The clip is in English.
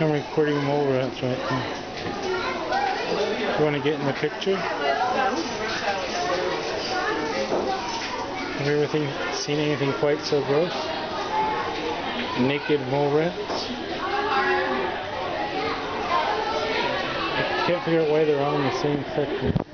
I'm recording mole rats right now. You want to get in the picture? Have you ever seen anything quite so gross? Naked mole rats? I can't figure out why they're all in the same sector.